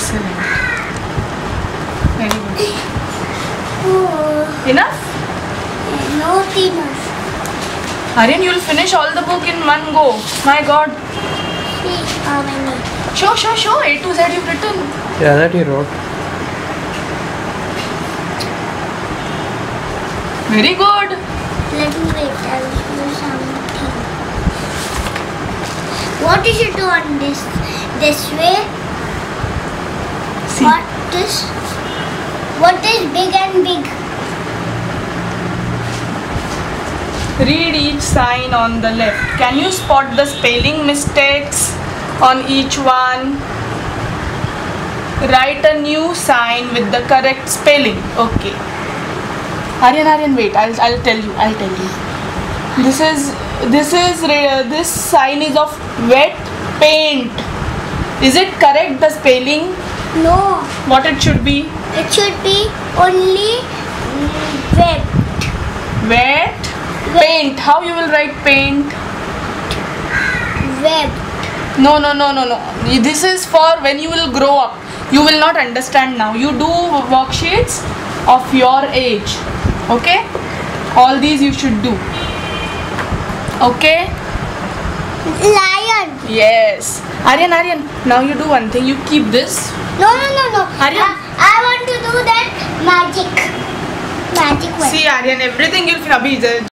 Excellent. Very good. Oh, Enough? not enough. Aryan, you'll finish all the book in one go. My God. See how many. Show, show, show. A to Z you've written. Yeah, that he wrote. Very good. Let me wait. I will do something. What you should do on this? This way. See. What is? What is big and big? Read each sign on the left. Can you spot the spelling mistakes on each one? Write a new sign with the correct spelling. Okay. Aryan, Aryan, wait. I'll, I'll tell you. I'll tell you. This is this is this sign is of wet paint. Is it correct? The spelling? No. What it should be? It should be only mm, wet. Wet paint. How you will write paint? Web. No, no, no, no, no. This is for when you will grow up. You will not understand now. You do worksheets of your age. Okay? All these you should do. Okay? Lion. Yes. Aryan, Aryan, now you do one thing. You keep this. No, no, no, no. Aryan. I, uh, I want to do that magic. Magic one. See, Aryan, everything you'll finish.